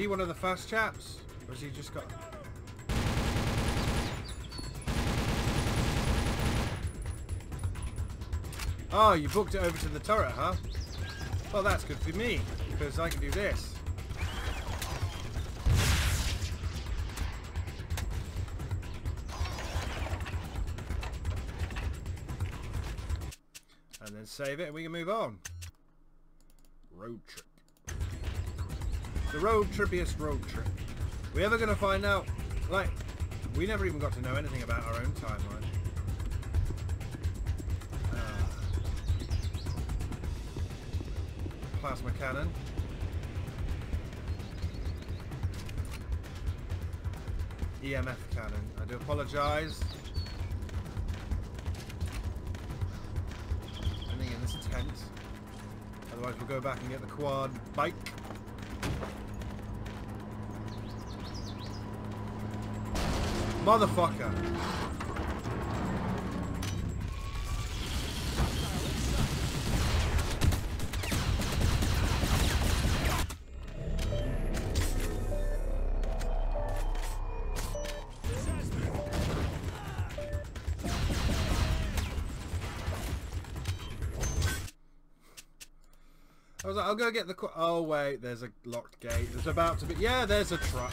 He one of the first chaps? Or has he just got... Oh, you booked it over to the turret, huh? Well, that's good for me, because I can do this. And then save it and we can move on. Road trip. The road trippiest road trip. We ever going to find out? Like, we never even got to know anything about our own timeline. Ah. Plasma cannon. EMF cannon. I do apologise. Anything in this tent. Otherwise we'll go back and get the quad bike. Motherfucker. I was like, I'll go get the. Oh wait, there's a locked gate. There's about to be. Yeah, there's a truck.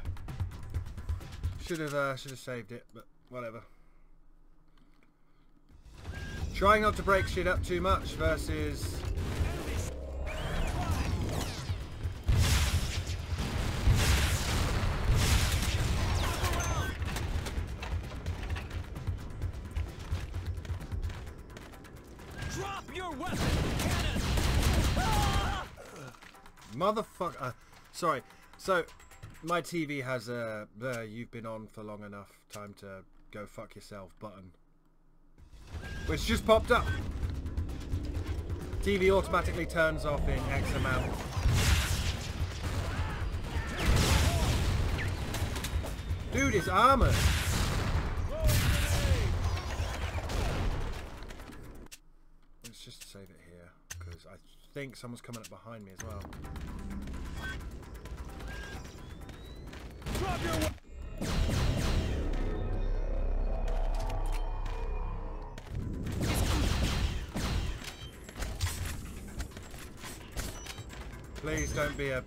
should have uh, should have saved it, but whatever. Trying not to break shit up too much versus. Drop your weapon! Cannon! Motherfucker. Uh, sorry. So, my TV has a uh, you've been on for long enough. Time to go fuck yourself button. Which just popped up. TV automatically turns off in X amount. Dude, it's armored. Let's just save it here because I think someone's coming up behind me as well. Please don't be a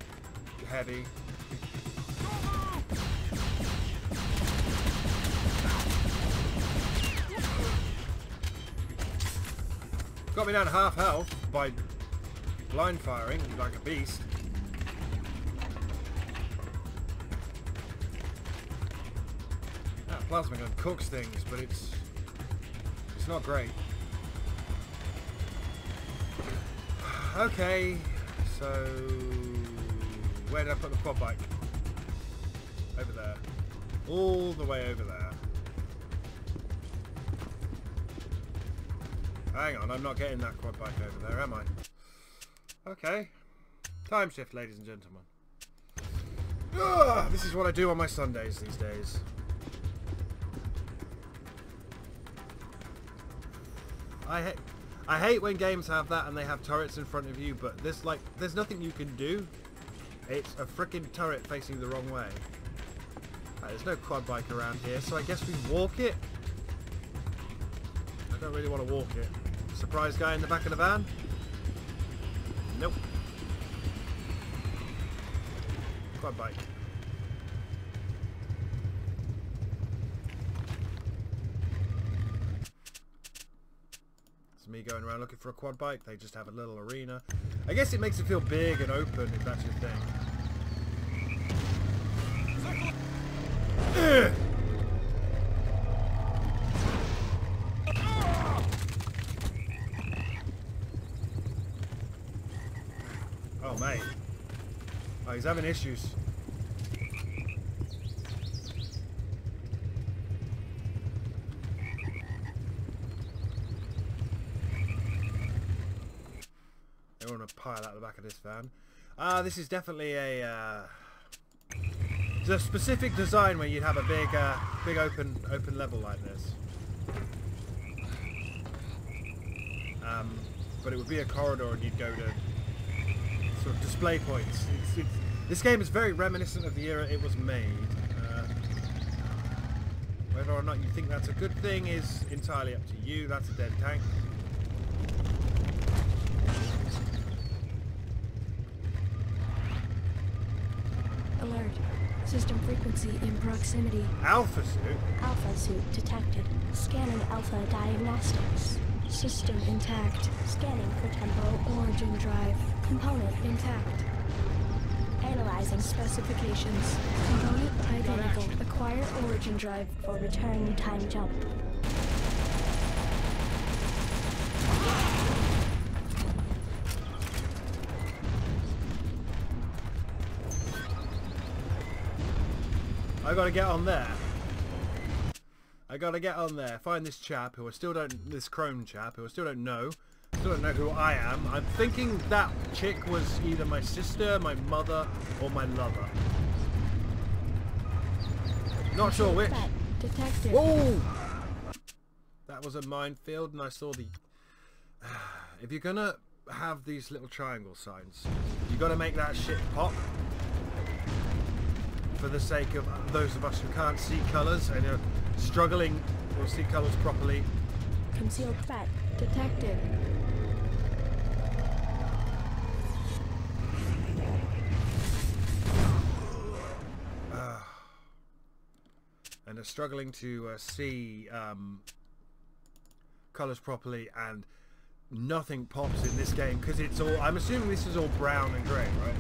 heavy. Got me down half health by blind firing like a beast. Plasma gun cooks things, but it's it's not great. Okay, so where did I put the quad bike? Over there. All the way over there. Hang on, I'm not getting that quad bike over there, am I? Okay. TimeShift, ladies and gentlemen. Ugh, this is what I do on my Sundays these days. I hate, I hate when games have that and they have turrets in front of you, but this like, there's nothing you can do. It's a freaking turret facing the wrong way. Right, there's no quad bike around here, so I guess we walk it. I don't really want to walk it. Surprise guy in the back of the van? Nope. Quad bike. It's me going around looking for a quad bike. They just have a little arena. I guess it makes it feel big and open if that's your thing. Oh, mate. Oh, he's having issues. Pile out the back of this van. Uh, this is definitely a... Uh, a specific design where you'd have a big, uh, big open, open level like this. Um, but it would be a corridor and you'd go to sort of display points. It's, it's, this game is very reminiscent of the era it was made. Uh, whether or not you think that's a good thing is entirely up to you. That's a dead tank. Alert. System frequency in proximity. Alpha suit? Alpha suit detected. Scanning Alpha diagnostics. System intact. Scanning for temporal origin drive. Component intact. Analyzing specifications. Component identical. Acquire origin drive for return time jump. I gotta get on there. I gotta get on there. Find this chap who I still don't, this Krone chap who I still don't know. Still don't know who I am. I'm thinking that chick was either my sister, my mother, or my lover. Not sure which. Whoa! That was a minefield, and I saw the. If you're gonna have these little triangle signs, you gotta make that shit pop. For the sake of those of us who can't see colours and are struggling to see colours properly. Concealed threat detected. and are struggling to uh, see um, colours properly and nothing pops in this game because it's all I'm assuming this is all brown and grey right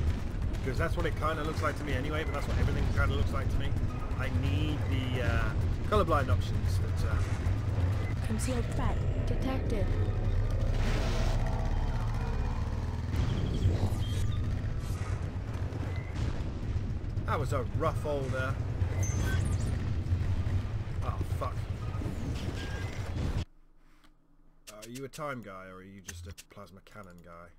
because that's what it kind of looks like to me anyway but that's what everything kind of looks like to me. I need the uh, colorblind options that uh, Concealed threat detected. that was a rough old uh... oh fuck. Are you a time guy or are you just a plasma cannon guy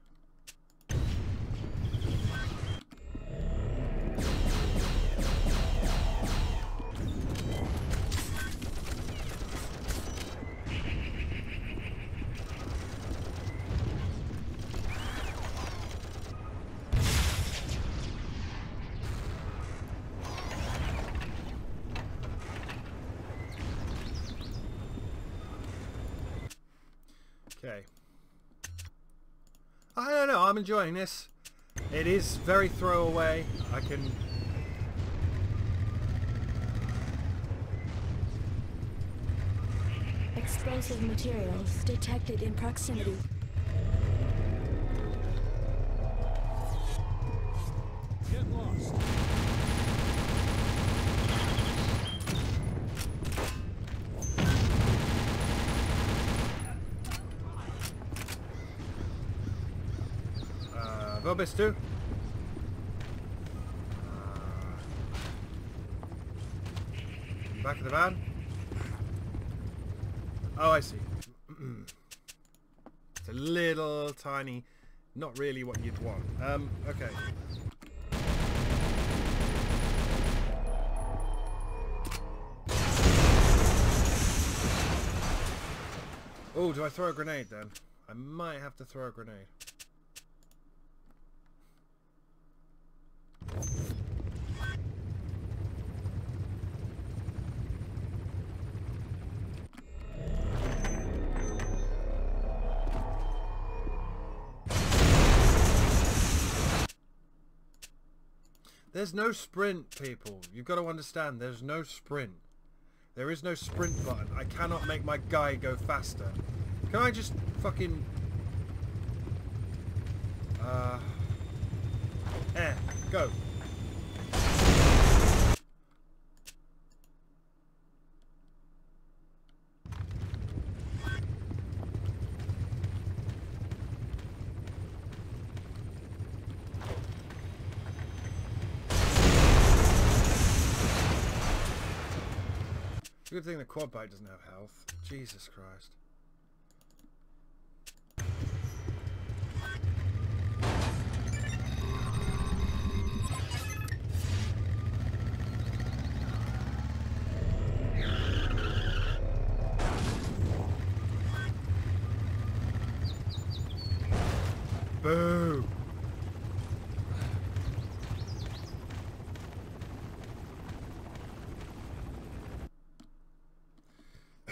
Okay. I don't know, I'm enjoying this. It is very throwaway. I can... Explosive materials detected in proximity. Too. Back of the van. Oh, I see. it's a little tiny, not really what you'd want. Um, okay. Oh, do I throw a grenade then? I might have to throw a grenade. There's no sprint, people. You've got to understand, there's no sprint. There is no sprint button. I cannot make my guy go faster. Can I just fucking... Uh... Eh, go. Good thing the quad bike doesn't have health. Jesus Christ.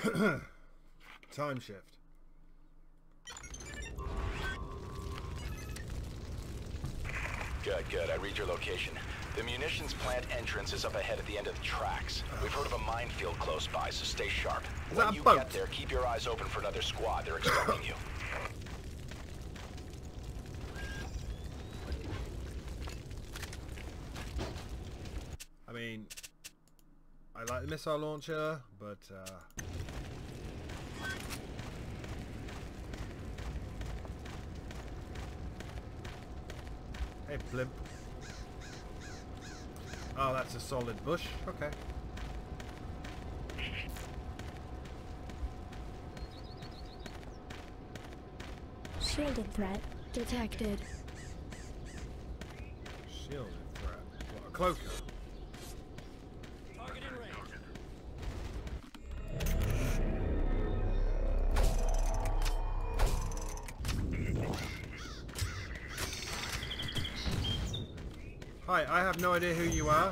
TimeShift. Good, good. I read your location. The munitions plant entrance is up ahead at the end of the tracks. We've heard of a minefield close by, so stay sharp. Is when you boat? get there, keep your eyes open for another squad. They're expecting you. I mean, I like the missile launcher, but uh, hey, blimp. Oh, that's a solid bush. Okay. Shielded threat detected. Shielded threat. What, a cloaker? Hi, I have no idea who you are.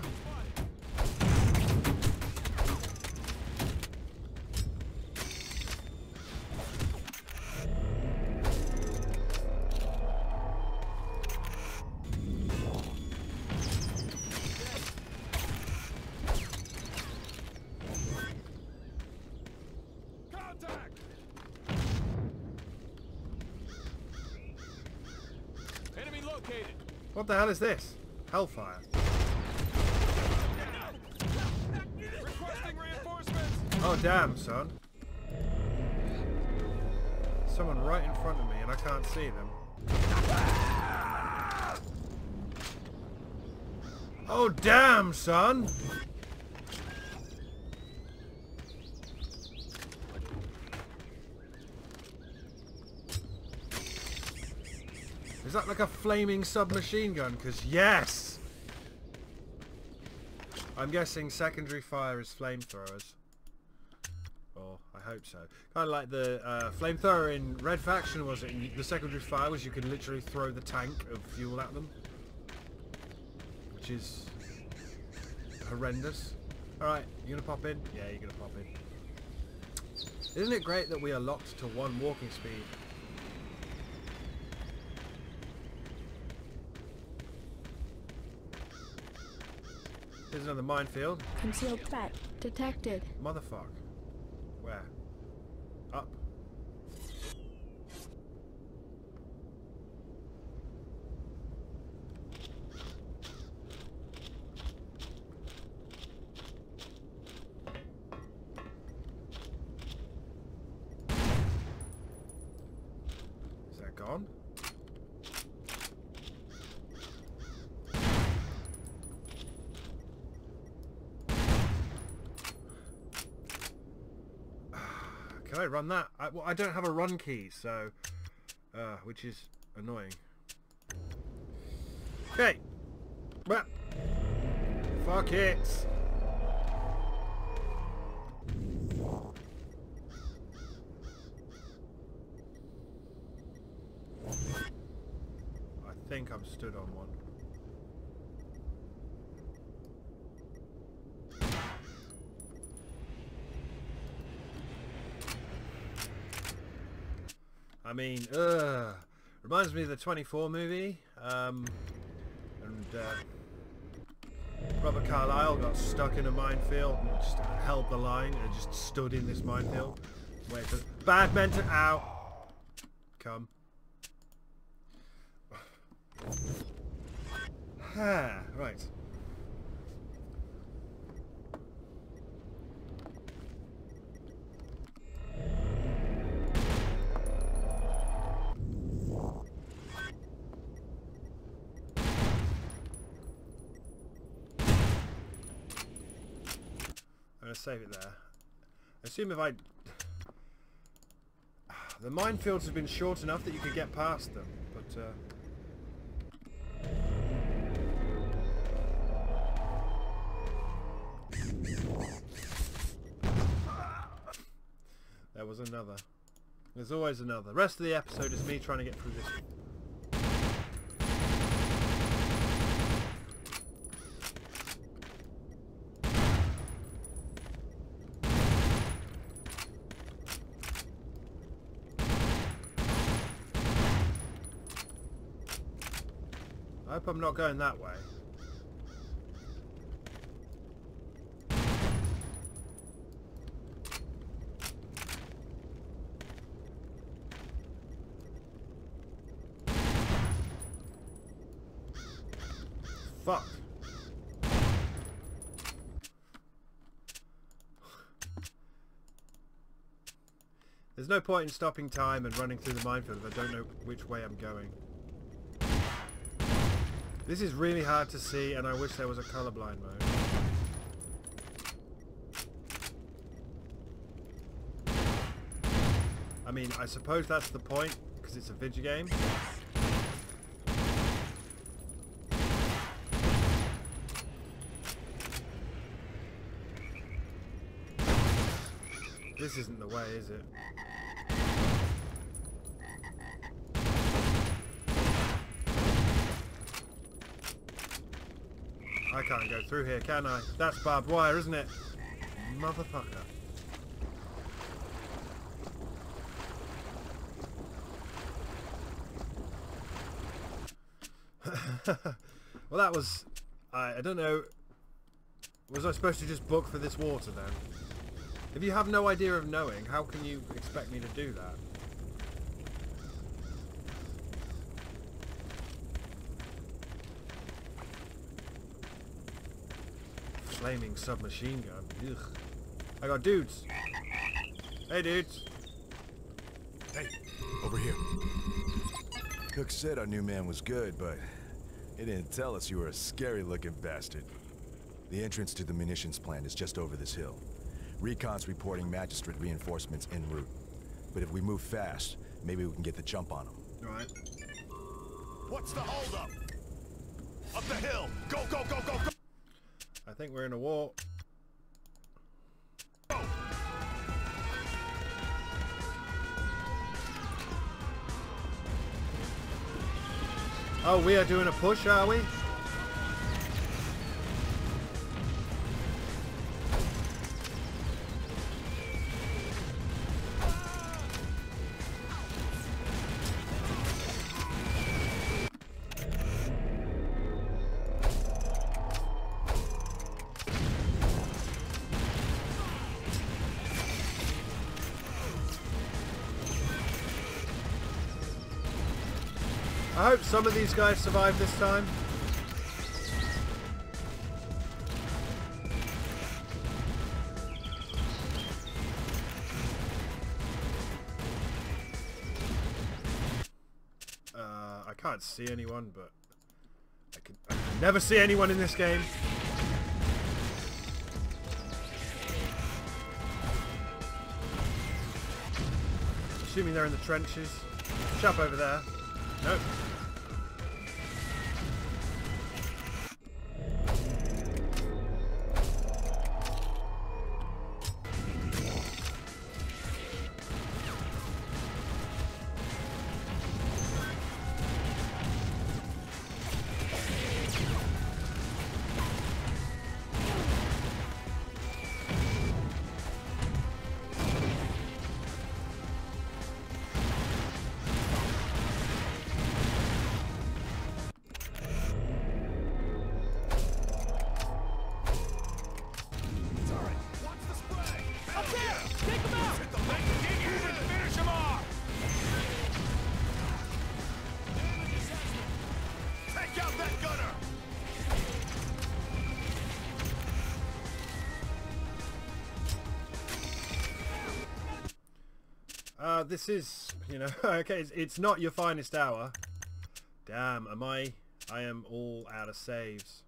Contact! Enemy located. What the hell is this? Hellfire. Oh damn, son. Someone right in front of me and I can't see them. Oh damn, son! Is that like a flaming submachine gun? Because yes! I'm guessing secondary fire is flamethrowers. Or I hope so. Kind of like the uh, flamethrower in Red Faction was it? The secondary fire was you can literally throw the tank of fuel at them. Which is horrendous. Alright, you gonna pop in? Yeah, you're gonna pop in. Isn't it great that we are locked to one walking speed? Here's another minefield. Concealed threat detected. Motherfuck. Where? Up. Is that gone? Can I run that? I, well, I don't have a run key, so... Uh, which is annoying. Okay. Well. Fuck it. I think I'm stood on one. I mean, ugh. Reminds me of the 24 movie. Um, and uh, Robert Carlyle got stuck in a minefield and just held the line and just stood in this minefield. Wait for bad men to out. Come. Ah, right. I'm gonna save it there. I assume if I... The minefields have been short enough that you could get past them, but... Uh... There was another. There's always another. The rest of the episode is me trying to get through this. Not going that way. Fuck. There's no point in stopping time and running through the minefield if I don't know which way I'm going. This is really hard to see and I wish there was a colorblind mode. I mean, I suppose that's the point, because it's a video game. This isn't the way, is it? Can't go through here, can I? That's barbed wire, isn't it? Motherfucker. well, that was... I, I don't know... Was I supposed to just book for this water then? If you have no idea of knowing, how can you expect me to do that? Flaming submachine gun. Ugh. I got dudes. Hey dudes. Hey, over here. Cook said our new man was good, but he didn't tell us you were a scary-looking bastard. The entrance to the munitions plant is just over this hill. Recon's reporting magistrate reinforcements en route. But if we move fast, maybe we can get the jump on them. Alright. What's the holdup? Up the hill! Go, go, go, go, go! I think we're in a war. Oh, we are doing a push, are we? I hope some of these guys survive this time. Uh, I can't see anyone, but I can, I can never see anyone in this game. Assuming they're in the trenches. Chap over there. Nope. This is, you know, okay, it's, it's not your finest hour. Damn, am I? I am all out of saves.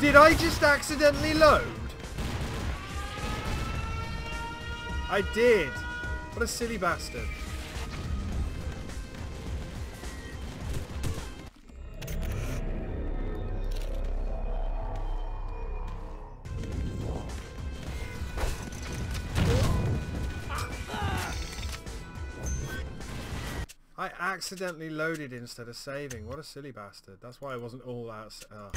Did I just accidentally load? I did. What a silly bastard. I accidentally loaded instead of saving. What a silly bastard. That's why I wasn't all out. Oh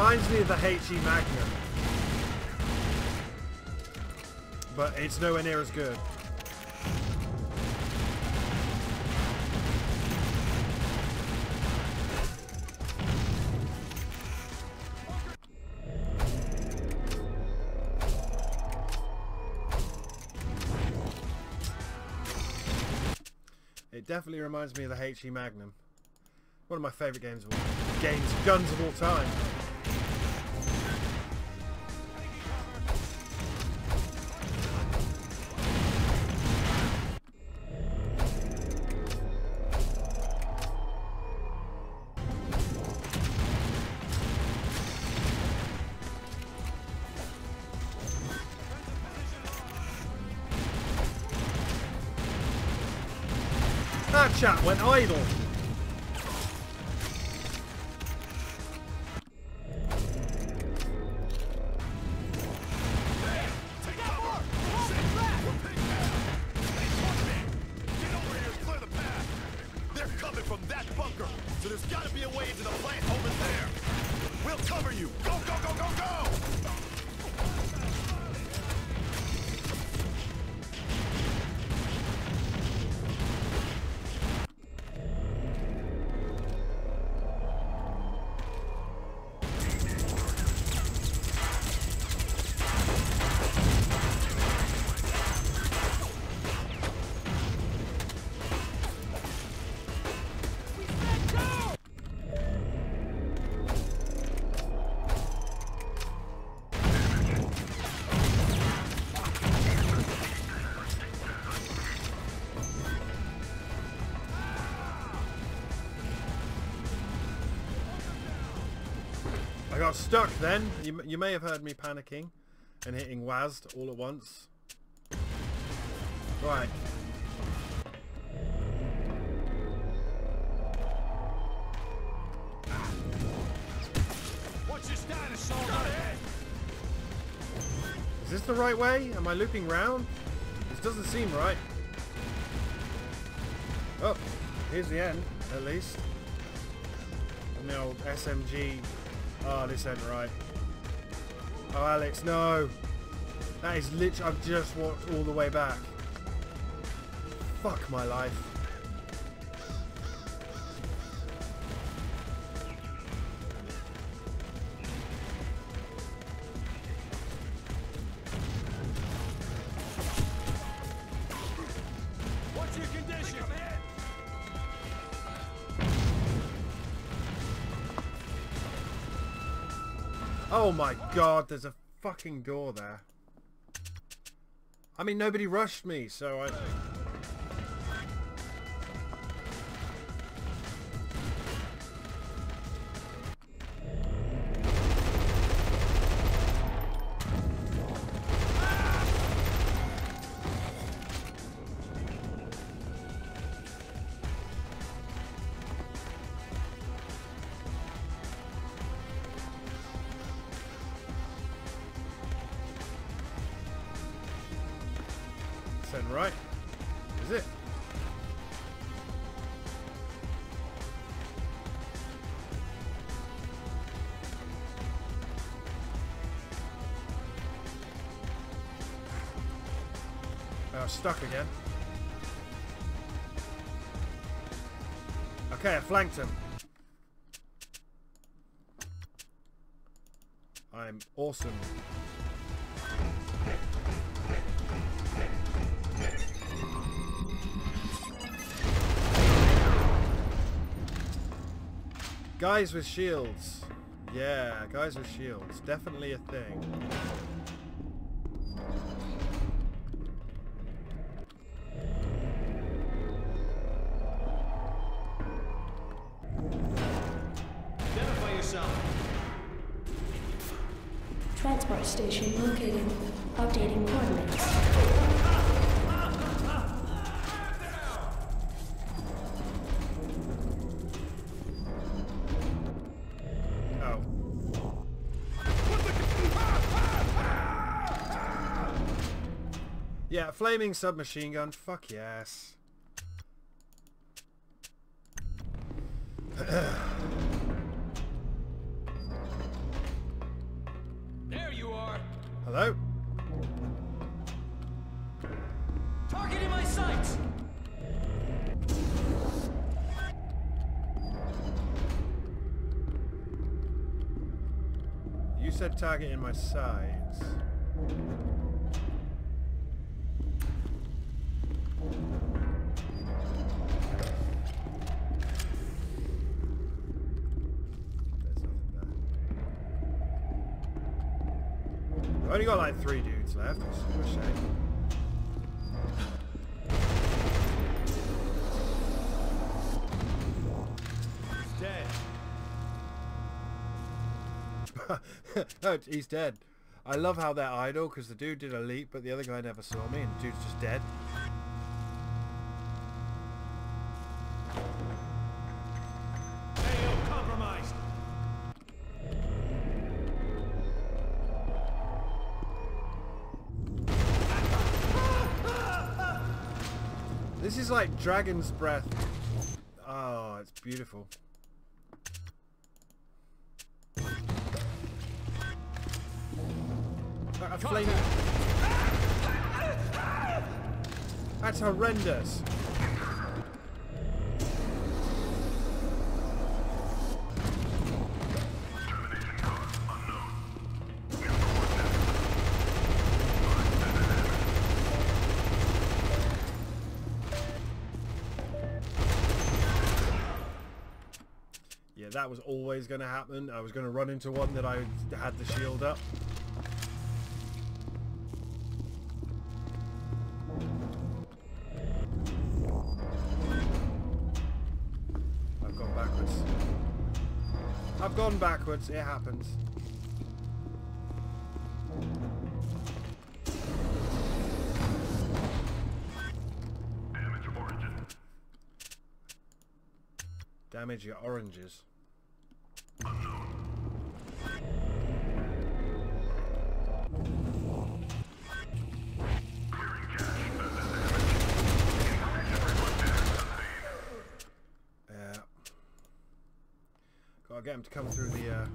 reminds me of the HE Magnum. But it's nowhere near as good. It definitely reminds me of the HE Magnum. One of my favourite games of all games, guns of all time. That got stuck then. You, you may have heard me panicking and hitting WASD all at once. Right. What's your status? Is this the right way? Am I looping round? This doesn't seem right. Oh, here's the end, at least. And the old SMG. Oh, this ain't right. Oh, Alex, no. That is literally... I've just walked all the way back. Fuck my life. Oh my god, there's a fucking door there. I mean, nobody rushed me, so I... Send right. Is it? Oh, stuck again. Okay, I flanked him. I'm awesome. Guys with shields. Yeah, guys with shields. Definitely a thing. Yeah, flaming submachine gun. Fuck yes. There you are. Hello? Target in my sights. You said target in my sides. I've only got like three dudes left. It's a shame. He's dead. he's dead. I love how they're idle because the dude did a leap, but the other guy never saw me, and the dude's just dead. Like Dragon's Breath. Oh, it's beautiful. Flaming... That's horrendous. That was always going to happen. I was going to run into one that I had the shield up. I've gone backwards. I've gone backwards. It happens. Damage your oranges. Gotta to come through the, uh...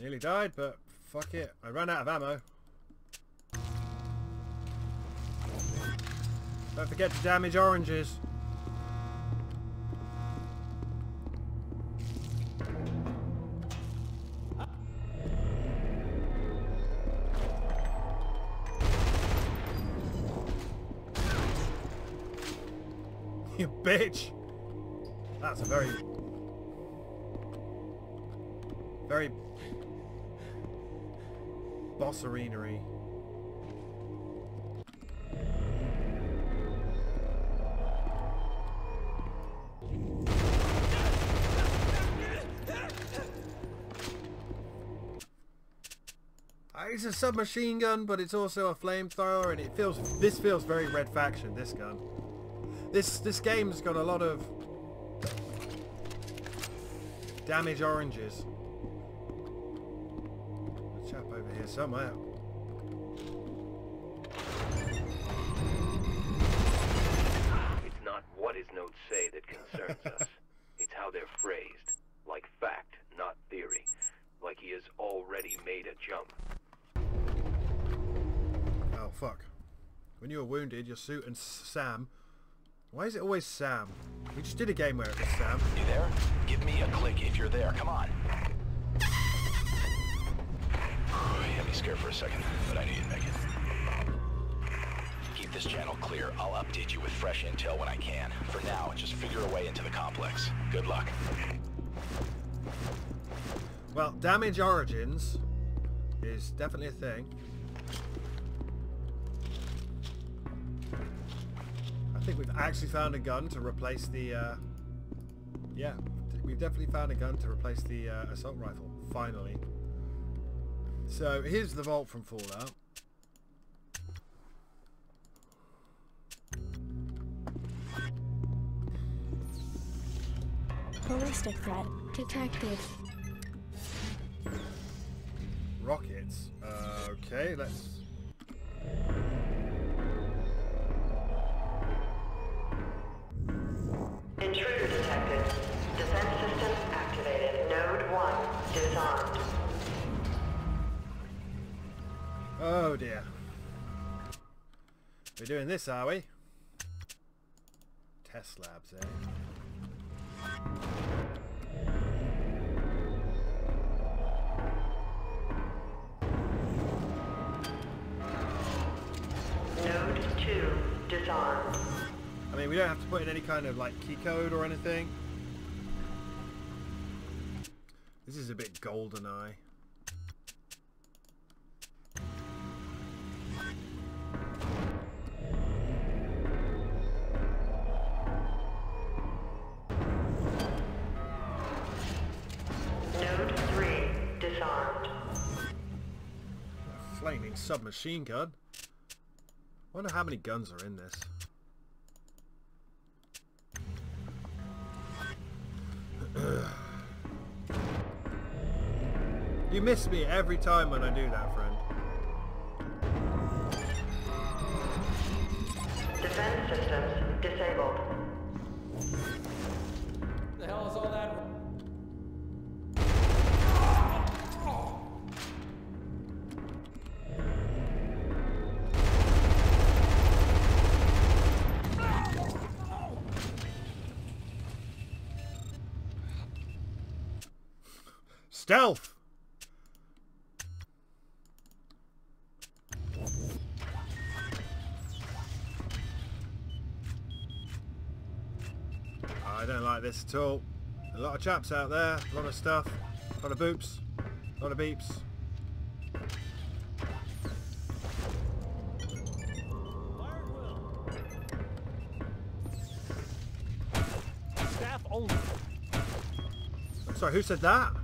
Nearly died, but fuck it. I ran out of ammo. Don't forget to damage oranges. You bitch! That's a very... Very... Uh, a submachine gun, but it's also a flamethrower, and it feels. This feels very Red Faction. This gun. This this game's got a lot of damage oranges. A chap over here somewhere. Fuck! When you were wounded, your suit and Sam. Why is it always Sam? We just did a game where it was Sam. You there? Give me a click if you're there. Come on. You had me scared for a second, but I knew you'd make it. keep this channel clear. I'll update you with fresh intel when I can. For now, just figure a way into the complex. Good luck. Well, damage origins is definitely a thing. Actually found a gun to replace the. Uh, yeah, we've definitely found a gun to replace the uh, assault rifle. Finally. So here's the vault from Fallout. Ballistic threat detected. Rockets. Uh, okay, let's. Dear. We're doing this, are we? Test labs, eh? Node 2 disarmed. I mean, we don't have to put in any kind of like key code or anything. This is a bit GoldenEye. Submachine gun. Wonder how many guns are in this. you miss me every time when I do that, friend. Defense systems disabled. Stealth! Ah, I don't like this at all. A lot of chaps out there, a lot of stuff, a lot of boops, a lot of beeps. Staff only. I'm sorry, who said that?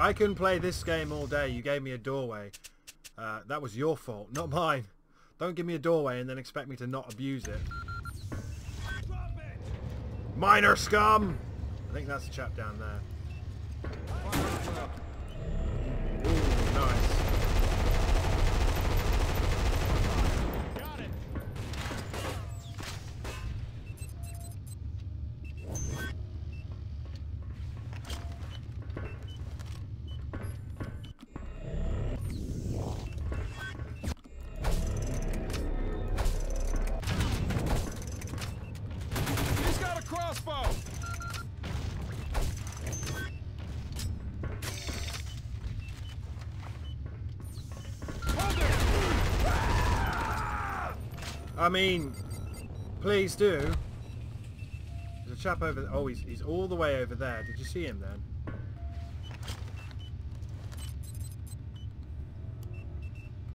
I can play this game all day. You gave me a doorway. Uh, that was your fault, not mine. Don't give me a doorway and then expect me to not abuse it. Minor scum! I think that's the chap down there. I mean, please do. There's a chap over. Oh, he's he's all the way over there. Did you see him then?